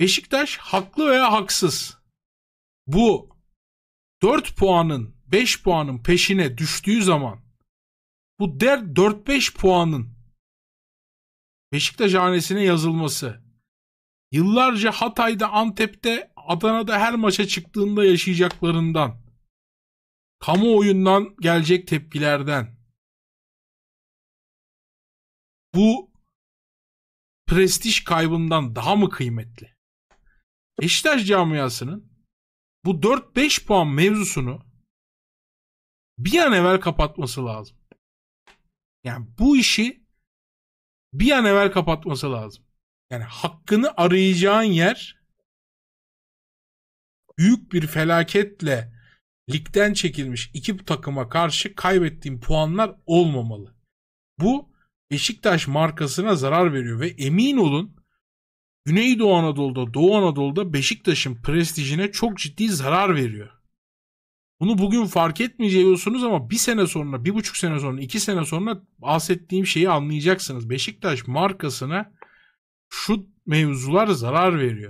Beşiktaş haklı veya haksız. Bu 4 puanın 5 puanın peşine düştüğü zaman bu der 4-5 puanın Beşiktaş hanesine yazılması. Yıllarca Hatay'da, Antep'te, Adana'da her maça çıktığında yaşayacaklarından kamuoyundan gelecek tepkilerden. Bu prestij kaybından daha mı kıymetli? Beşiktaş camiasının bu 4-5 puan mevzusunu bir an evvel kapatması lazım. Yani bu işi bir an evvel kapatması lazım. Yani hakkını arayacağın yer büyük bir felaketle ligden çekilmiş iki takıma karşı kaybettiğin puanlar olmamalı. Bu Beşiktaş markasına zarar veriyor ve emin olun Güneydoğu Anadolu'da, Doğu Anadolu'da Beşiktaş'ın prestijine çok ciddi zarar veriyor. Bunu bugün fark etmeyeceksiniz ama bir sene sonra, bir buçuk sene sonra, iki sene sonra bahsettiğim şeyi anlayacaksınız. Beşiktaş markasına şu mevzular zarar veriyor.